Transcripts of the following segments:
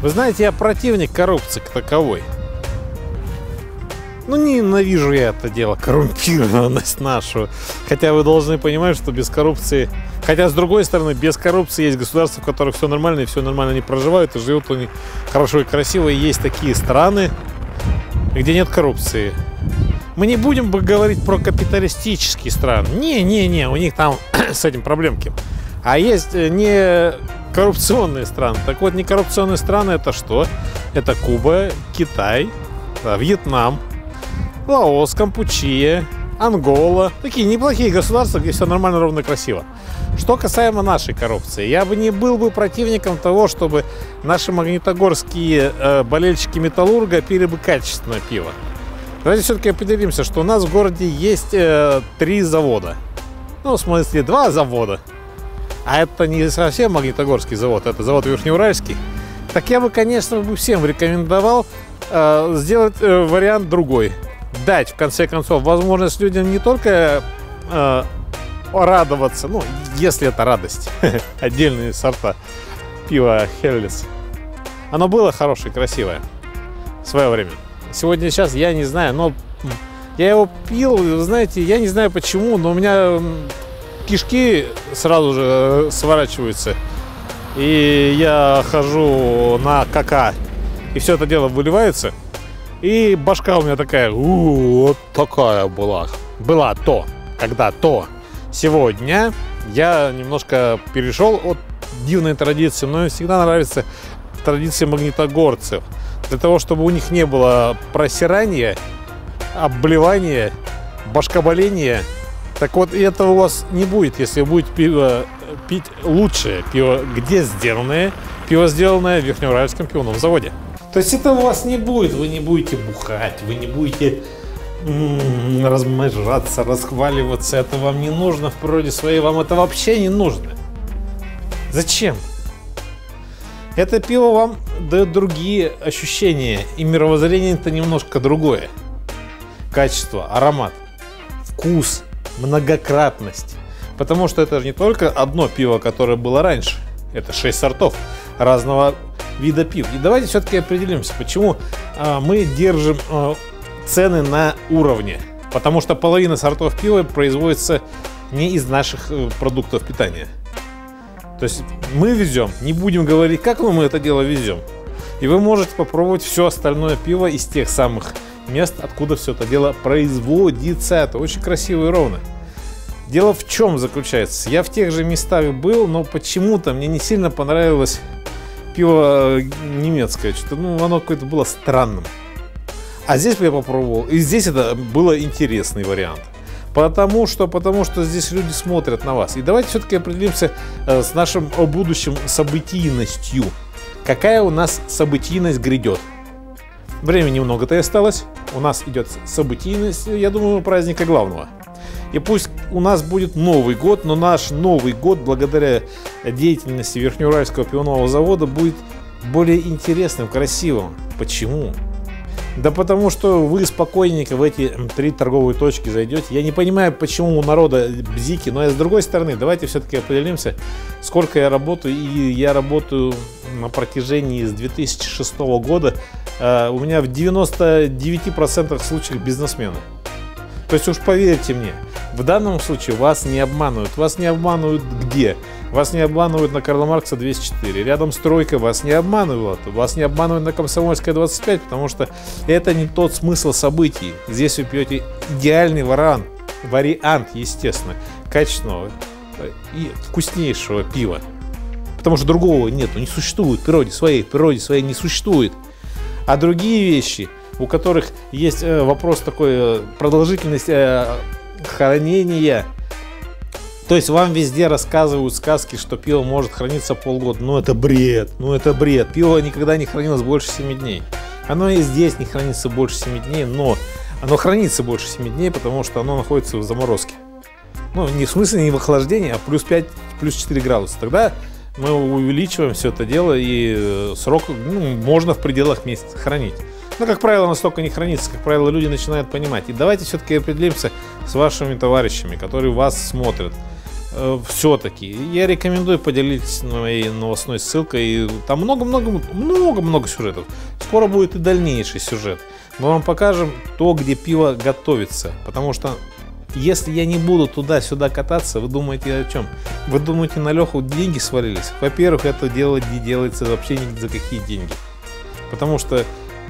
Вы знаете, я противник коррупции к таковой. Ну, ненавижу я это дело, коррумпированность нашу. Хотя вы должны понимать, что без коррупции... Хотя, с другой стороны, без коррупции есть государства, в которых все нормально, и все нормально не проживают, и живут они хорошо и красиво. И есть такие страны, где нет коррупции. Мы не будем говорить про капиталистические страны. Не-не-не, у них там с этим проблемки. А есть э, не коррупционные страны. Так вот, не коррупционные страны это что? Это Куба, Китай, Вьетнам, Лаос, Кампучия, Ангола. Такие неплохие государства, где все нормально, ровно, красиво. Что касаемо нашей коррупции, я бы не был бы противником того, чтобы наши магнитогорские э, болельщики Металлурга пили бы качественное пиво. Давайте все-таки определимся, что у нас в городе есть э, три завода. Ну, в смысле, два завода. А это не совсем Магнитогорский завод, это завод Верхнеуральский. Так я бы, конечно, всем рекомендовал э, сделать э, вариант другой дать, в конце концов, возможность людям не только э, радоваться, ну, если это радость, отдельные сорта пива Хеллис. Оно было хорошее, красивое в свое время. Сегодня сейчас я не знаю, но я его пил, знаете, я не знаю почему, но у меня кишки сразу же э, сворачиваются. И я хожу на кака, и все это дело выливается – и башка у меня такая, у, вот такая была. Была то, когда то. Сегодня я немножко перешел от дивной традиции, но мне всегда нравится традиция магнитогорцев. Для того, чтобы у них не было просирания, обблевания, башкоболения. Так вот, этого у вас не будет, если вы будете пиво пить лучшее пиво, где сделанное. Пиво сделанное в Верхнеуральском пивном заводе. То есть этого у вас не будет, вы не будете бухать, вы не будете размножаться, расхваливаться. Это вам не нужно в природе своей, вам это вообще не нужно. Зачем? Это пиво вам дает другие ощущения, и мировоззрение это немножко другое. Качество, аромат, вкус, многократность. Потому что это же не только одно пиво, которое было раньше. Это шесть сортов разного вида пив. И давайте все-таки определимся, почему а, мы держим а, цены на уровне. Потому что половина сортов пива производится не из наших э, продуктов питания. То есть мы везем, не будем говорить, как мы это дело везем. И вы можете попробовать все остальное пиво из тех самых мест, откуда все это дело производится. Это очень красиво и ровно. Дело в чем заключается? Я в тех же местах был, но почему-то мне не сильно понравилось пиво немецкое. Что-то, ну, оно какое-то было странным. А здесь я попробовал. И здесь это было интересный вариант. Потому что, потому что здесь люди смотрят на вас. И давайте все-таки определимся э, с нашим будущим событийностью. Какая у нас событийность грядет? Времени немного-то и осталось. У нас идет событийность, я думаю, праздника главного – и пусть у нас будет Новый год, но наш Новый год, благодаря деятельности Верхнеуральского пивного завода, будет более интересным, красивым. Почему? Да потому что вы спокойненько в эти три торговые точки зайдете. Я не понимаю, почему у народа бзики, но с другой стороны, давайте все-таки определимся, сколько я работаю. И я работаю на протяжении с 2006 года. Uh, у меня в 99% случаев бизнесмены. То есть уж поверьте мне, в данном случае вас не обманывают. Вас не обманывают где? Вас не обманывают на Карла Маркса 204. Рядом стройка вас не обманывают. Вас не обманывают на Комсомольской 25, потому что это не тот смысл событий. Здесь вы пьете идеальный вариант, вариант, естественно, качественного и вкуснейшего пива. Потому что другого нету, не существует в природе своей, в природе своей не существует. А другие вещи, у которых есть э, вопрос такой э, продолжительность э, хранения. То есть вам везде рассказывают сказки, что пиво может храниться полгода. Ну это бред, ну это бред. Пиво никогда не хранилось больше 7 дней. Оно и здесь не хранится больше 7 дней, но оно хранится больше 7 дней, потому что оно находится в заморозке. Ну, не в смысле не в охлаждении, а плюс 5, плюс 4 градуса. Тогда мы увеличиваем все это дело, и э, срок ну, можно в пределах месяца хранить. Но, как правило, настолько не хранится. Как правило, люди начинают понимать. И давайте все-таки определимся с вашими товарищами, которые вас смотрят. Э, все-таки я рекомендую поделиться моей новостной ссылкой. Там много-много, много-много сюжетов. Скоро будет и дальнейший сюжет. Мы вам покажем то, где пиво готовится. Потому что если я не буду туда-сюда кататься, вы думаете о чем? Вы думаете, на Леху деньги свалились? Во-первых, это дело не делается вообще ни за какие деньги. Потому что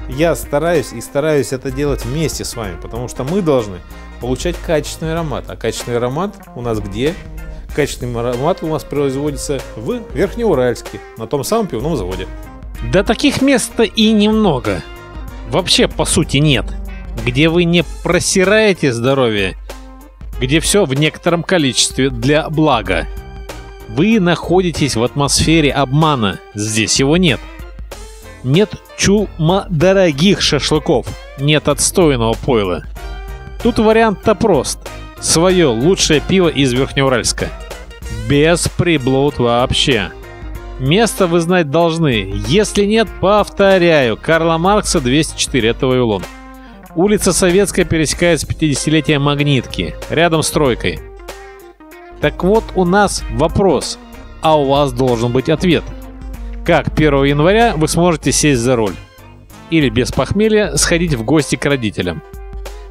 я стараюсь и стараюсь это делать вместе с вами, потому что мы должны получать качественный аромат. А качественный аромат у нас где? Качественный аромат у нас производится в Верхнеуральске, на том самом пивном заводе. Да таких мест и немного. Вообще, по сути, нет. Где вы не просираете здоровье, где все в некотором количестве для блага. Вы находитесь в атмосфере обмана, здесь его нет. Нет чума дорогих шашлыков, нет отстойного пойла. Тут вариант-то прост. Свое лучшее пиво из Верхнеуральска. Без приблуд вообще. Место вы знать должны. Если нет, повторяю. Карла Маркса 204, это Вавилон. Улица Советская пересекает с 50-летия Магнитки, рядом с тройкой. Так вот у нас вопрос, а у вас должен быть ответ. Как 1 января вы сможете сесть за руль? Или без похмелья сходить в гости к родителям?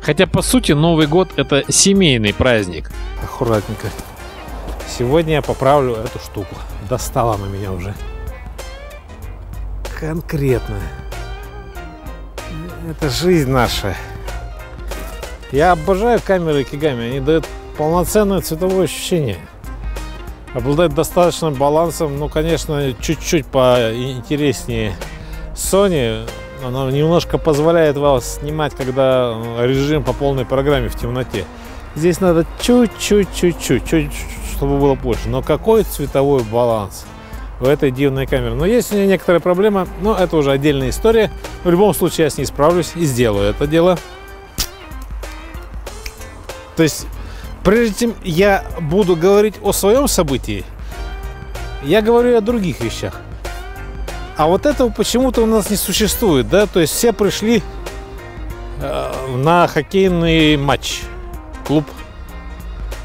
Хотя по сути Новый год это семейный праздник. Аккуратненько. Сегодня я поправлю эту штуку. Достала на меня уже. Конкретно это жизнь наша. Я обожаю камеры Кигами, они дают полноценное цветовое ощущение. Обладают достаточным балансом, ну, конечно, чуть-чуть поинтереснее Sony. Она немножко позволяет вас снимать, когда режим по полной программе в темноте. Здесь надо чуть-чуть, чуть-чуть, чуть, чтобы было больше. Но какой цветовой баланс? в этой дивной камере. Но есть у нее некоторая проблема, но это уже отдельная история. В любом случае я с ней справлюсь и сделаю это дело. То есть, прежде чем я буду говорить о своем событии, я говорю о других вещах. А вот этого почему-то у нас не существует, да? То есть все пришли э, на хоккейный матч. Клуб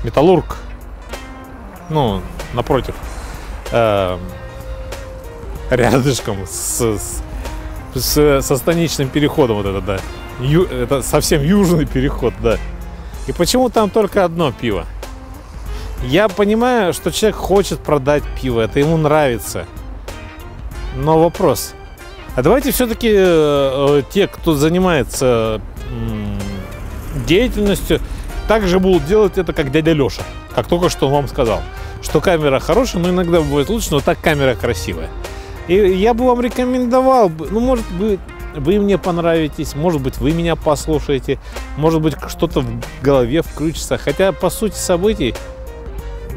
Металлург. Ну, напротив. Э, рядышком с, с, с, со станичным переходом вот это, да. Ю, это совсем южный переход, да. И почему там только одно пиво? Я понимаю, что человек хочет продать пиво, это ему нравится. Но вопрос. А давайте все-таки э, те, кто занимается э, деятельностью, также будут делать это, как дядя Леша. Как только что он вам сказал. Что камера хорошая, но иногда бывает лучше, но так камера красивая. И я бы вам рекомендовал, ну, может быть, вы мне понравитесь, может быть, вы меня послушаете, может быть, что-то в голове включится. Хотя, по сути событий,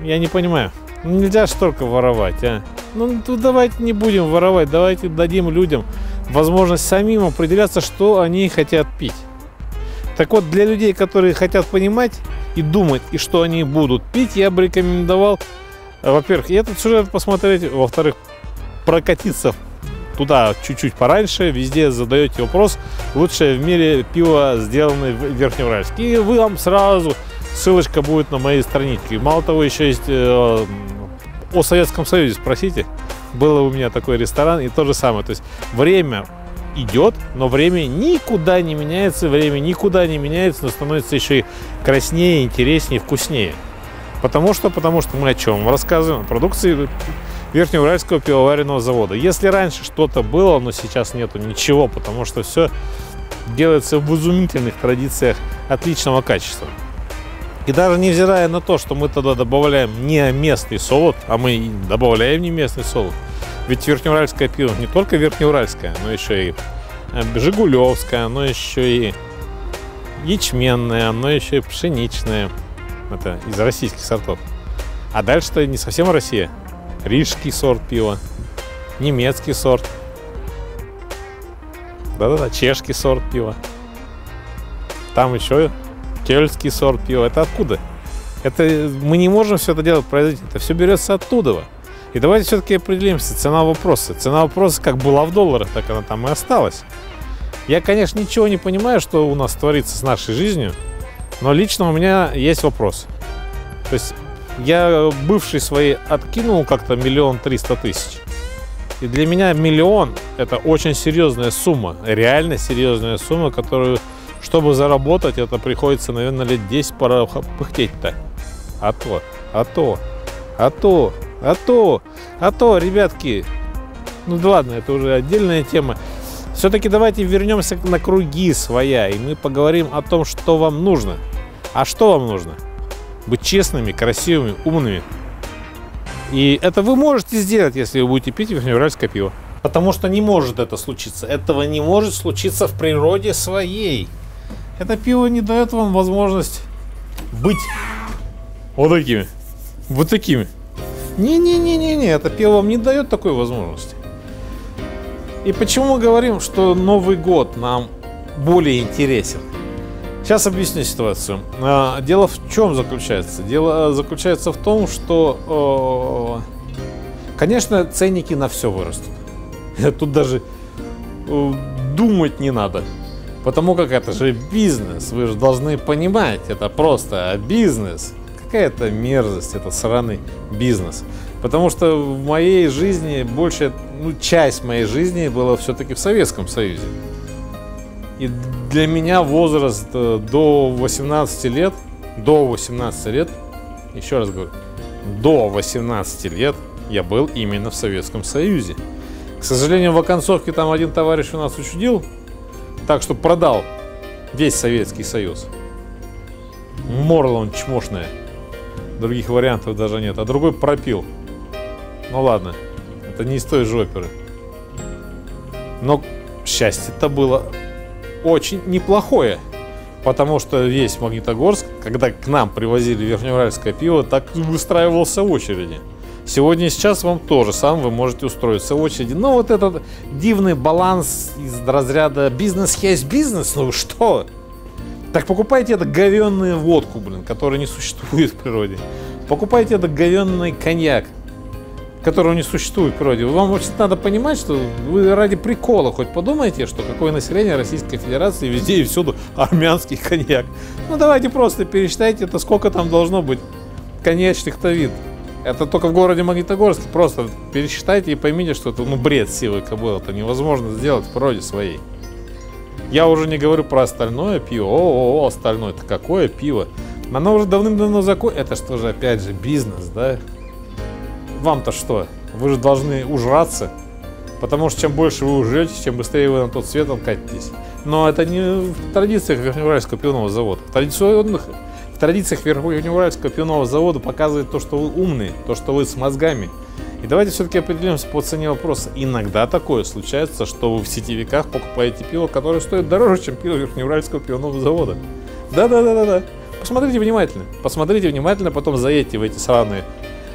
я не понимаю. Нельзя же только воровать, а. Ну, ну, давайте не будем воровать, давайте дадим людям возможность самим определяться, что они хотят пить. Так вот, для людей, которые хотят понимать и думать, и что они будут пить, я бы рекомендовал, во-первых, этот сюжет посмотреть, во-вторых, прокатиться туда чуть-чуть пораньше, везде задаете вопрос, лучшее в мире пиво, сделанное в Верхнеуральске. И вы вам сразу ссылочка будет на моей страничке. Мало того, еще есть э, о Советском Союзе, спросите. Было у меня такой ресторан, и то же самое. То есть время идет, но время никуда не меняется, время никуда не меняется, но становится еще и краснее, интереснее, вкуснее. Потому что, потому что мы о чем рассказываем? О продукции Верхнеуральского пивоваренного завода. Если раньше что-то было, но сейчас нету ничего, потому что все делается в изумительных традициях отличного качества. И даже невзирая на то, что мы тогда добавляем не местный солод, а мы добавляем не местный солод, ведь верхнеуральское пиво не только верхнеуральское, но еще и э, жигулевское, оно еще и ячменное, оно еще и пшеничное. Это из российских сортов. А дальше-то не совсем Россия рижский сорт пива, немецкий сорт, да-да-да, чешский сорт пива. Там еще кельтский сорт пива. Это откуда? Это мы не можем все это делать производить. Это все берется оттуда. И давайте все-таки определимся. Цена вопроса. Цена вопроса как была в долларах, так она там и осталась. Я, конечно, ничего не понимаю, что у нас творится с нашей жизнью, но лично у меня есть вопрос. То есть Я бывший свои откинул как-то миллион триста тысяч. И для меня миллион – это очень серьезная сумма, реально серьезная сумма, которую, чтобы заработать, это приходится, наверное, лет 10 пора пыхтеть-то. А то, а то, а то, а то, а то, ребятки. Ну да ладно, это уже отдельная тема. Все-таки давайте вернемся на круги своя, и мы поговорим о том, что вам нужно. А что вам нужно? Быть честными, красивыми, умными – и это вы можете сделать, если вы будете пить верхнеуральское пиво. Потому что не может это случиться. Этого не может случиться в природе своей. Это пиво не дает вам возможность быть вот такими. Вот такими. Не-не-не-не-не, это пиво вам не дает такой возможности. И почему мы говорим, что Новый год нам более интересен? Сейчас объясню ситуацию. А, дело в чем заключается? Дело заключается в том, что, конечно, ценники на все вырастут. Тут даже думать не надо. Потому как это же бизнес. Вы же должны понимать, это просто бизнес. Какая-то мерзость, это сраный бизнес. Потому что в моей жизни больше, ну, часть моей жизни была все-таки в Советском Союзе. И для меня возраст э, до 18 лет, до 18 лет, еще раз говорю, до 18 лет я был именно в Советском Союзе. К сожалению, в оконцовке там один товарищ у нас учудил, так что продал весь Советский Союз. Морло он чмошное. Других вариантов даже нет. А другой пропил. Ну ладно, это не из той же оперы. Но счастье-то было очень неплохое. Потому что весь Магнитогорск, когда к нам привозили верхнеуральское пиво, так выстраивался очереди. Сегодня и сейчас вам тоже сам вы можете устроиться в очереди. Но вот этот дивный баланс из разряда бизнес есть бизнес, ну что? Так покупайте это говенную водку, блин, которая не существует в природе. Покупайте это говенный коньяк, которого не существует в природе. Вам вообще надо понимать, что вы ради прикола хоть подумайте, что какое население Российской Федерации везде и всюду армянский коньяк. Ну давайте просто пересчитайте это, сколько там должно быть конечных-то вид. Это только в городе Магнитогорске. Просто пересчитайте и поймите, что это ну, бред силы кобылы. Это невозможно сделать в природе своей. Я уже не говорю про остальное пиво. О, -о, -о остальное. Это какое пиво? Оно уже давным-давно закон... Это что же, опять же, бизнес, да? вам-то что? Вы же должны ужраться. Потому что чем больше вы ужретесь, чем быстрее вы на тот свет откатитесь. Но это не в традициях Верхнеуральского пивного завода. В традиционных в традициях Верхнеуральского пивного завода показывает то, что вы умные, то, что вы с мозгами. И давайте все-таки определимся по цене вопроса. Иногда такое случается, что вы в сетевиках покупаете пиво, которое стоит дороже, чем пиво Верхнеуральского пивного завода. Да-да-да-да-да. Посмотрите внимательно. Посмотрите внимательно, потом заедьте в эти сраные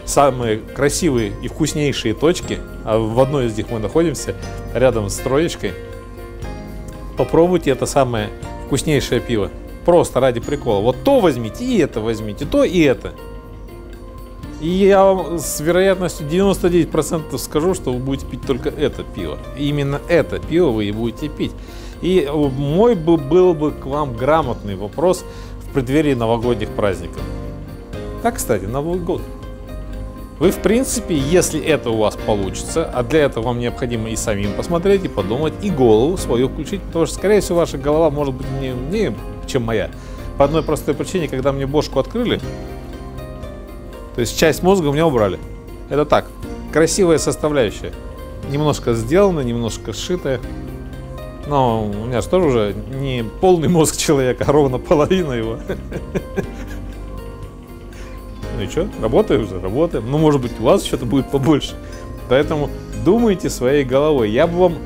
самые красивые и вкуснейшие точки, а в одной из них мы находимся, рядом с троечкой, попробуйте это самое вкуснейшее пиво. Просто ради прикола. Вот то возьмите, и это возьмите, то и это. И я с вероятностью 99% скажу, что вы будете пить только это пиво. И именно это пиво вы и будете пить. И мой бы был бы к вам грамотный вопрос в преддверии новогодних праздников. Так, кстати, Новый год. Вы, в принципе, если это у вас получится, а для этого вам необходимо и самим посмотреть, и подумать, и голову свою включить, потому что, скорее всего, ваша голова может быть не умнее, чем моя. По одной простой причине, когда мне бошку открыли, то есть часть мозга у меня убрали. Это так, красивая составляющая. Немножко сделана, немножко сшитая. Но у меня же тоже уже не полный мозг человека, а ровно половина его. Ну и что, работаем уже, работаем. Ну, может быть, у вас что-то будет побольше. Поэтому думайте своей головой. Я бы вам...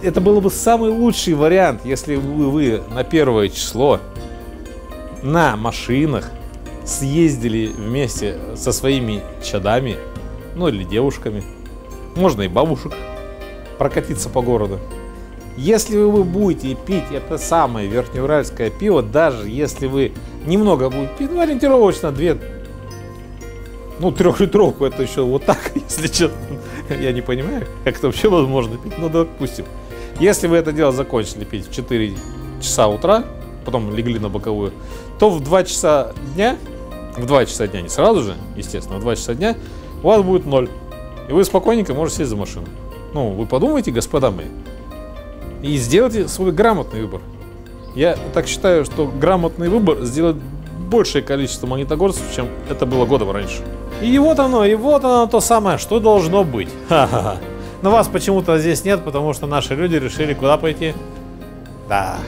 Это было бы самый лучший вариант, если бы вы на первое число на машинах съездили вместе со своими чадами, ну или девушками, можно и бабушек, прокатиться по городу. Если вы будете пить это самое верхнеуральское пиво, даже если вы немного будете пить, ну, ориентировочно 2, ну, трехлитровку, это еще вот так, если честно, я не понимаю, как это вообще возможно пить, ну, допустим. Если вы это дело закончили пить в 4 часа утра, потом легли на боковую, то в 2 часа дня в 2 часа дня, не сразу же, естественно, в 2 часа дня, у вас будет 0. И вы спокойненько можете сесть за машину. Ну, вы подумайте, господа мои, и сделайте свой грамотный выбор. Я так считаю, что грамотный выбор сделает большее количество магнитогорцев, чем это было годом раньше. И вот оно, и вот оно то самое, что должно быть. Ха-ха-ха. Но вас почему-то здесь нет, потому что наши люди решили куда пойти? Да.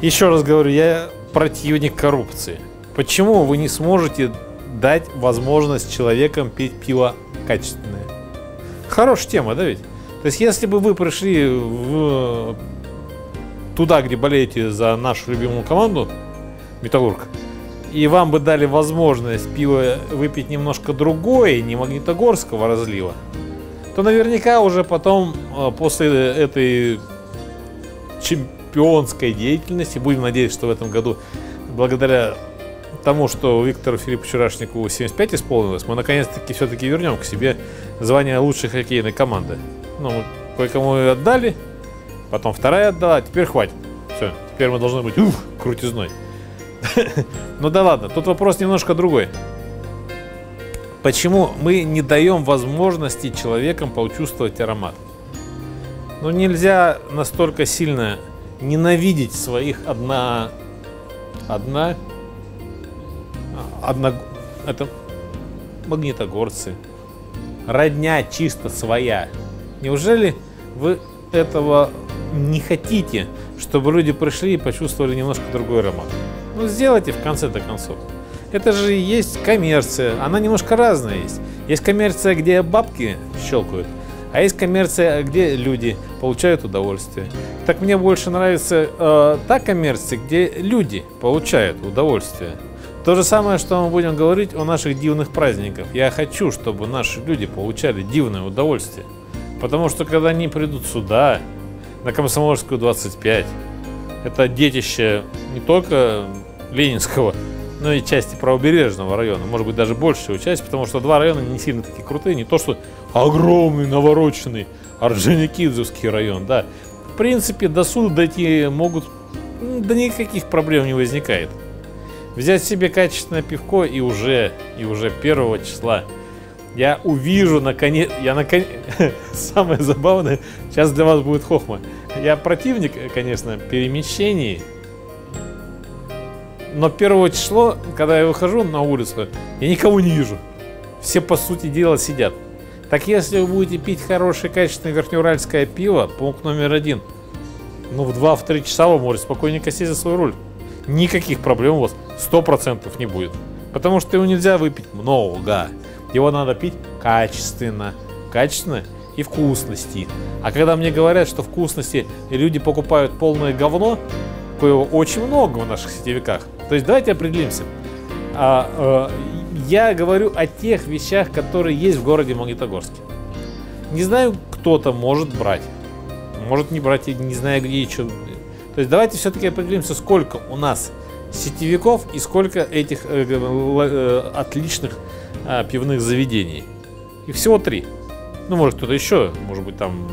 Еще раз говорю, я противник коррупции. Почему вы не сможете дать возможность человекам пить пиво качественное? Хорошая тема, да ведь? То есть, если бы вы пришли в... туда, где болеете за нашу любимую команду, Металлург, и вам бы дали возможность пиво выпить немножко другое, не магнитогорского разлива, то наверняка уже потом, э, после этой чемпионской деятельности, будем надеяться, что в этом году, благодаря тому, что Виктору Филипповичу Рашникову 75 исполнилось, мы наконец-таки все-таки вернем к себе звание лучшей хоккейной команды. Ну, кое-кому ее отдали, потом вторая отдала, теперь хватит. Все, теперь мы должны быть ух, крутизной. Ну да ладно, тут вопрос немножко другой. Почему мы не даем возможности человекам почувствовать аромат? Ну нельзя настолько сильно ненавидеть своих одна... Одна... Одна... Это магнитогорцы. Родня чисто своя. Неужели вы этого не хотите, чтобы люди пришли и почувствовали немножко другой аромат? Ну, сделайте в конце-то концов. Это же есть коммерция, она немножко разная есть. Есть коммерция, где бабки щелкают, а есть коммерция, где люди получают удовольствие. Так мне больше нравится э, та коммерция, где люди получают удовольствие. То же самое, что мы будем говорить о наших дивных праздниках. Я хочу, чтобы наши люди получали дивное удовольствие. Потому что когда они придут сюда, на Комсомольскую 25, это детище не только Ленинского, но и части правобережного района. Может быть, даже большую часть, потому что два района не сильно такие крутые. Не то, что огромный, навороченный Орджоникидзевский район, да. В принципе, до суда дойти могут, да никаких проблем не возникает. Взять себе качественное пивко и уже, и уже первого числа я увижу наконец, я наконец, самое забавное, сейчас для вас будет хохма. Я противник, конечно, перемещений, но первого число, когда я выхожу на улицу, я никого не вижу. Все, по сути дела, сидят. Так если вы будете пить хорошее, качественное верхнеуральское пиво, пункт номер один, ну, в 2-3 часа вы можете спокойненько сесть за свой руль. Никаких проблем у вас 100% не будет. Потому что его нельзя выпить много. Его надо пить качественно. Качественно и вкусности. А когда мне говорят, что вкусности люди покупают полное говно, коего очень много в наших сетевиках, то есть давайте определимся. А, э, я говорю о тех вещах, которые есть в городе Магнитогорске. Не знаю, кто-то может брать. Может не брать, не знаю где и что. То есть давайте все-таки определимся, сколько у нас сетевиков и сколько этих э, э, отличных э, пивных заведений. Их всего три. Ну, может, кто-то еще, может быть, там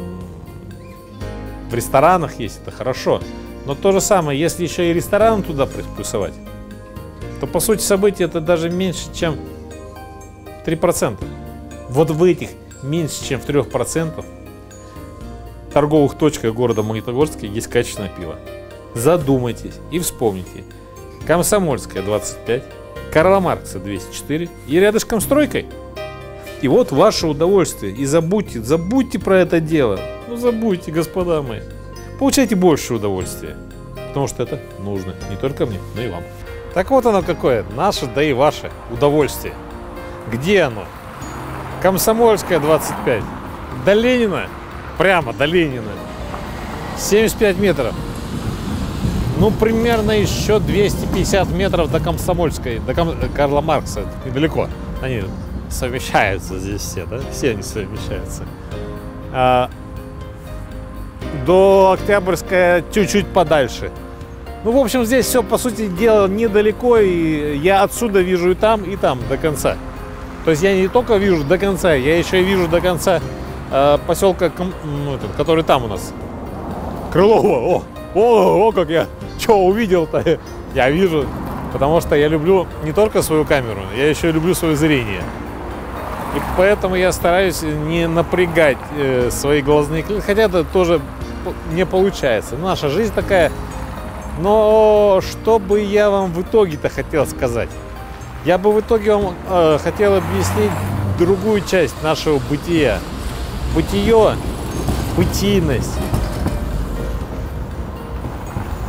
в ресторанах есть, это хорошо. Но то же самое, если еще и ресторан туда плюсовать, то по сути событий это даже меньше, чем 3%. Вот в этих меньше, чем в 3% торговых точках города Магнитогорска есть качественное пиво. Задумайтесь и вспомните. Комсомольская 25, Карла Маркса 204 и рядышком стройкой. И вот ваше удовольствие. И забудьте, забудьте про это дело. Ну забудьте, господа мои. Получайте больше удовольствия. Потому что это нужно не только мне, но и вам. Так вот оно какое, наше, да и ваше удовольствие. Где оно? Комсомольская 25. До Ленина. Прямо до Ленина. 75 метров. Ну, примерно еще 250 метров до Комсомольской, до Ком... Карла Маркса. Недалеко. Они совмещаются здесь все, да? Все они совмещаются. А, до Октябрьская чуть-чуть подальше. Ну, в общем, здесь все, по сути дела, недалеко, и я отсюда вижу и там, и там до конца. То есть я не только вижу до конца, я еще и вижу до конца э, поселка, ну, этот, который там у нас. Крылова. О, о, о, как я что увидел-то. Я вижу Потому что я люблю не только свою камеру, я еще люблю свое зрение. И поэтому я стараюсь не напрягать э, свои глазные клетки, хотя это тоже не получается. Наша жизнь такая. Но что бы я вам в итоге-то хотел сказать? Я бы в итоге вам э, хотел объяснить другую часть нашего бытия. Бытие, бытийность,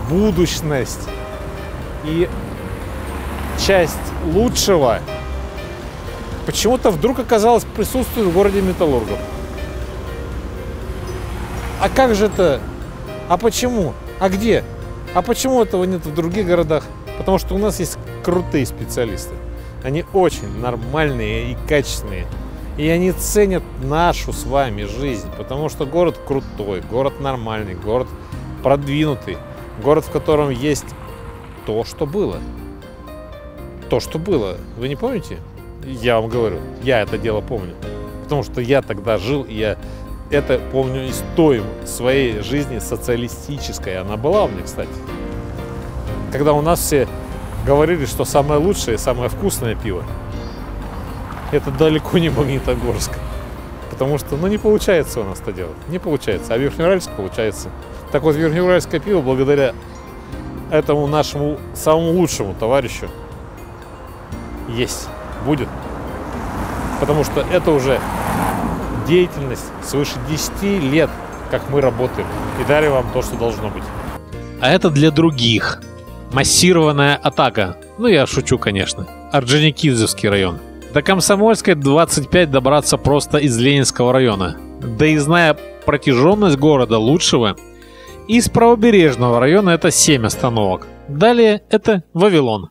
будущность и часть лучшего почему-то вдруг оказалось присутствует в городе Металлургов. А как же это? А почему? А где? А почему этого нет в других городах? Потому что у нас есть крутые специалисты. Они очень нормальные и качественные. И они ценят нашу с вами жизнь, потому что город крутой, город нормальный, город продвинутый, город, в котором есть то, что было. То, что было. Вы не помните? Я вам говорю, я это дело помню. Потому что я тогда жил, и я это помню из той своей жизни социалистической. Она была у меня, кстати. Когда у нас все говорили, что самое лучшее, самое вкусное пиво, это далеко не Магнитогорск. Потому что, ну, не получается у нас это делать. Не получается. А Верхнеуральск получается. Так вот, Верхнеуральское пиво, благодаря этому нашему самому лучшему товарищу, есть, будет. Потому что это уже деятельность свыше 10 лет, как мы работаем. И дарим вам то, что должно быть. А это для других. Массированная атака. Ну, я шучу, конечно. Орджоникидзевский район. До Комсомольской 25 добраться просто из Ленинского района. Да и зная протяженность города лучшего, из правобережного района это 7 остановок. Далее это Вавилон.